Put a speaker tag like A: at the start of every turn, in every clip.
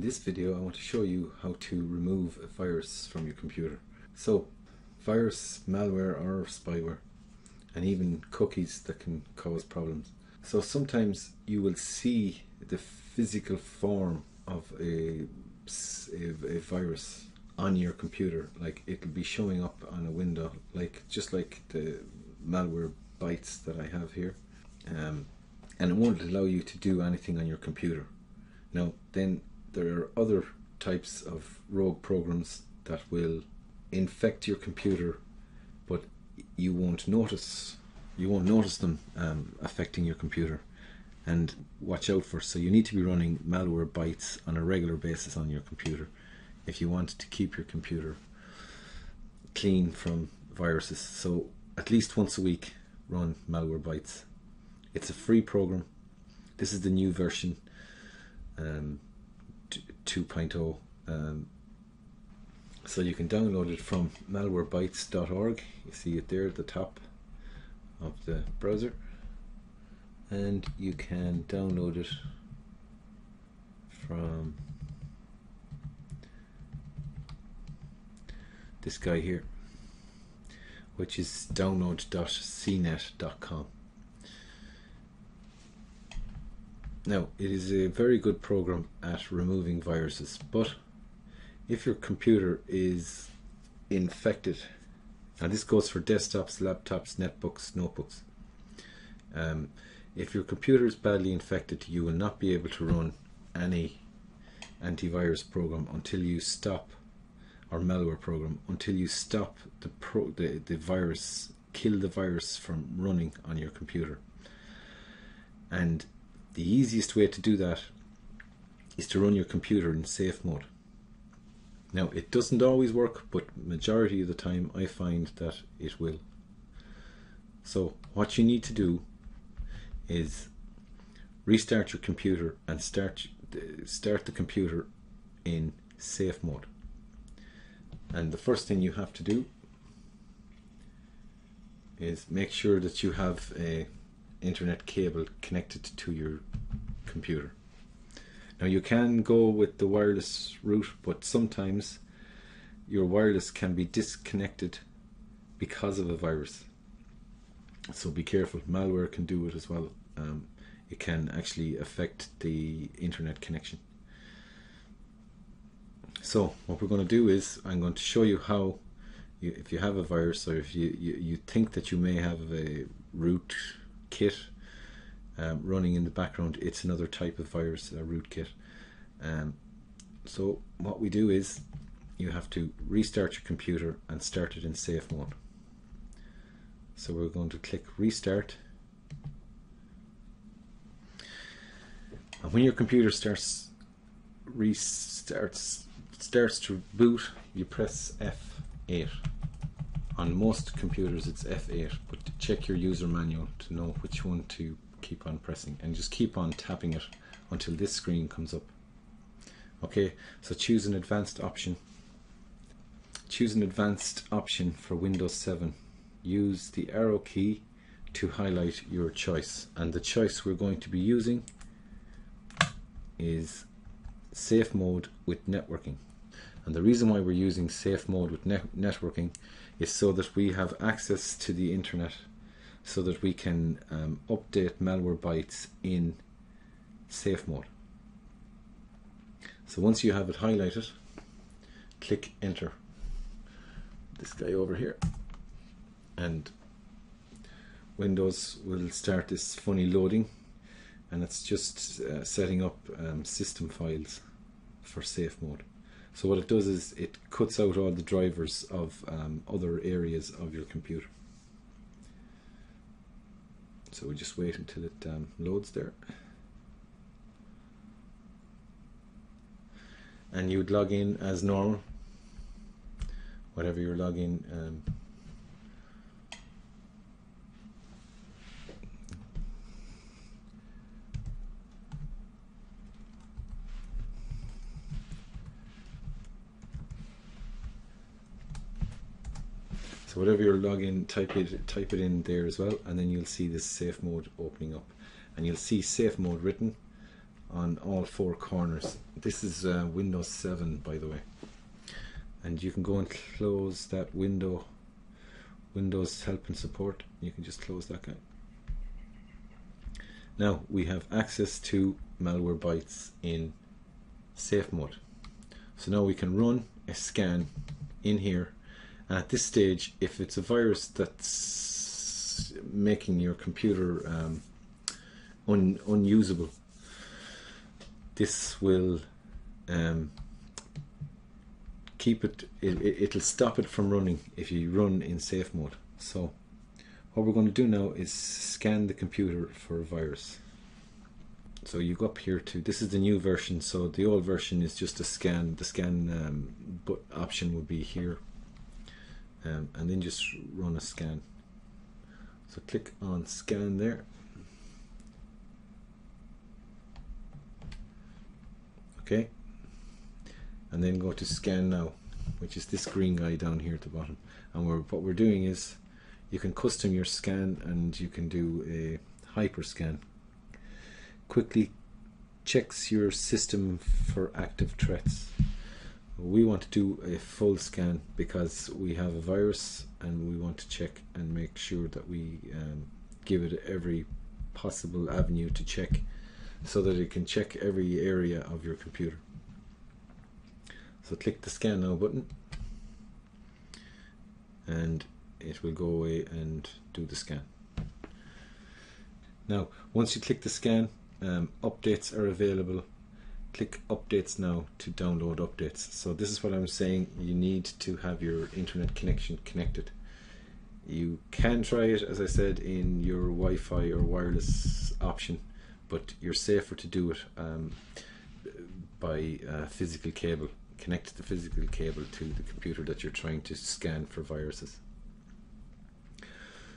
A: In this video I want to show you how to remove a virus from your computer. So virus, malware or spyware and even cookies that can cause problems. So sometimes you will see the physical form of a, a, a virus on your computer like it'll be showing up on a window like just like the Malwarebytes that I have here um, and it won't allow you to do anything on your computer now then there are other types of rogue programs that will infect your computer but you won't notice you won't notice them um, affecting your computer and watch out for so you need to be running malware Malwarebytes on a regular basis on your computer if you want to keep your computer clean from viruses. So at least once a week run malware Malwarebytes. It's a free program. This is the new version um, 2.0. Um, so you can download it from malwarebytes.org. You see it there at the top of the browser. And you can download it from this guy here which is download.cnet.com now it is a very good program at removing viruses but if your computer is infected and this goes for desktops laptops netbooks notebooks um, if your computer is badly infected you will not be able to run any antivirus program until you stop or malware program until you stop the, pro, the, the virus, kill the virus from running on your computer. And the easiest way to do that is to run your computer in safe mode. Now it doesn't always work, but majority of the time I find that it will. So what you need to do is restart your computer and start start the computer in safe mode and the first thing you have to do is make sure that you have a internet cable connected to your computer. Now you can go with the wireless route but sometimes your wireless can be disconnected because of a virus. So be careful. Malware can do it as well. Um, it can actually affect the internet connection. So what we're going to do is I'm going to show you how you, if you have a virus or if you, you, you think that you may have a root kit um, running in the background. It's another type of virus a rootkit um, so what we do is you have to restart your computer and start it in safe mode. So we're going to click restart. And when your computer starts restarts starts to boot, you press F8. On most computers it's F8, but check your user manual to know which one to keep on pressing and just keep on tapping it until this screen comes up. Okay, so choose an advanced option. Choose an advanced option for Windows 7. Use the arrow key to highlight your choice and the choice we're going to be using is safe mode with networking. And the reason why we're using safe mode with net networking is so that we have access to the internet so that we can um, update Malwarebytes in safe mode. So once you have it highlighted, click enter. This guy over here. And Windows will start this funny loading and it's just uh, setting up um, system files for safe mode. So what it does is it cuts out all the drivers of um, other areas of your computer. So we just wait until it um, loads there. And you would log in as normal, whatever your login um, So whatever your login, type it type it in there as well, and then you'll see this safe mode opening up, and you'll see safe mode written on all four corners. This is uh, Windows 7, by the way. And you can go and close that window, Windows Help and Support. You can just close that guy. Now we have access to Malwarebytes in safe mode. So now we can run a scan in here. At this stage, if it's a virus that's making your computer um, un unusable, this will um, keep it, it, it'll stop it from running if you run in safe mode. So what we're going to do now is scan the computer for a virus so you go up here to this is the new version so the old version is just a scan the scan um, but option would be here um, and then just run a scan. So click on scan there. Okay. And then go to scan now which is this green guy down here at the bottom. And we're, what we're doing is you can custom your scan and you can do a hyper scan quickly checks your system for active threats. We want to do a full scan because we have a virus and we want to check and make sure that we um, give it every possible avenue to check so that it can check every area of your computer. So click the scan now button and it will go away and do the scan. Now once you click the scan um, updates are available click updates now to download updates. So this is what I'm saying you need to have your internet connection connected. You can try it as I said in your Wi-Fi or wireless option but you're safer to do it um, by uh, physical cable connect the physical cable to the computer that you're trying to scan for viruses.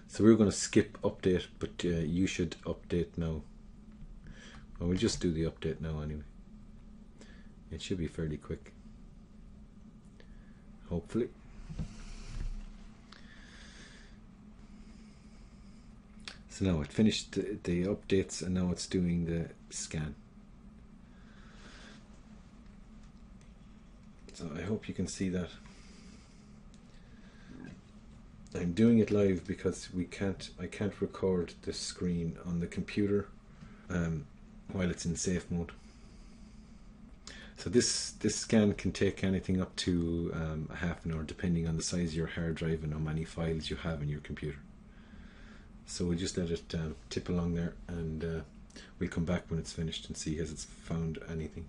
A: So we're going to skip update but uh, you should update now. Well, we'll just do the update now anyway. It should be fairly quick. Hopefully. So now it finished the, the updates and now it's doing the scan. So I hope you can see that. I'm doing it live because we can't I can't record the screen on the computer um, while it's in safe mode. So this this scan can take anything up to um, a half an hour depending on the size of your hard drive and how many files you have in your computer. So we'll just let it uh, tip along there and uh, we'll come back when it's finished and see has it's found anything.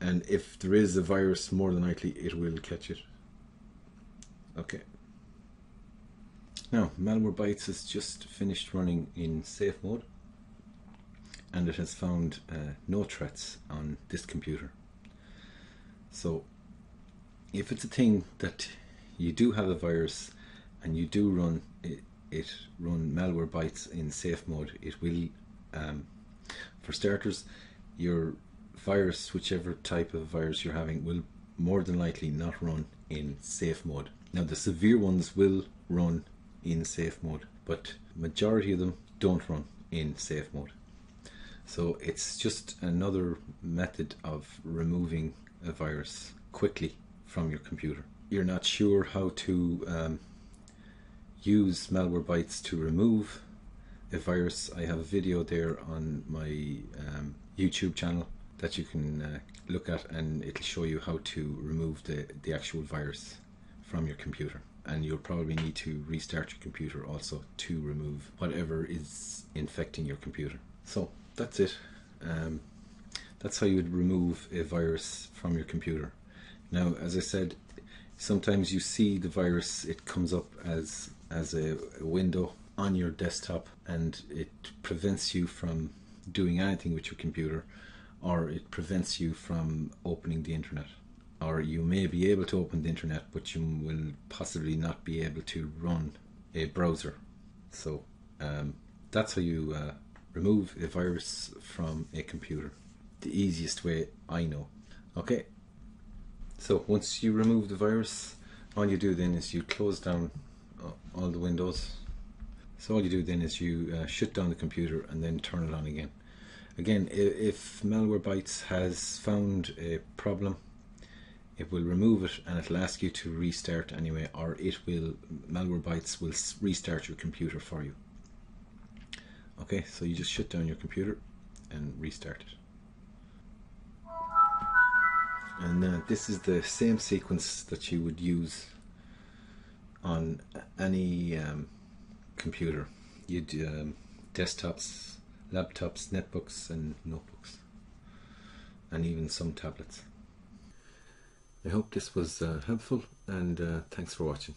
A: And if there is a virus, more than likely it will catch it. Okay. Now, Malwarebytes has just finished running in safe mode and it has found uh, no threats on this computer. So, if it's a thing that you do have a virus and you do run it, it run Malwarebytes in safe mode, it will, um, for starters, your virus, whichever type of virus you're having, will more than likely not run in safe mode. Now, the severe ones will run in safe mode, but majority of them don't run in safe mode. So it's just another method of removing a virus quickly from your computer. You're not sure how to um, use Malwarebytes to remove a virus. I have a video there on my um, YouTube channel that you can uh, look at and it'll show you how to remove the, the actual virus from your computer and you'll probably need to restart your computer also to remove whatever is infecting your computer. So that's it. Um, that's how you would remove a virus from your computer. Now, as I said, sometimes you see the virus, it comes up as, as a, a window on your desktop and it prevents you from doing anything with your computer or it prevents you from opening the internet or you may be able to open the internet but you will possibly not be able to run a browser so um, that's how you uh, remove a virus from a computer. The easiest way I know. Okay, so once you remove the virus, all you do then is you close down uh, all the windows. So all you do then is you uh, shut down the computer and then turn it on again. Again, if Malwarebytes has found a problem, it will remove it and it'll ask you to restart anyway, or it will Malwarebytes will restart your computer for you. Okay, so you just shut down your computer and restart it. And uh, this is the same sequence that you would use on any um, computer. You'd um, desktops, laptops, netbooks, and notebooks, and even some tablets. I hope this was uh, helpful, and uh, thanks for watching.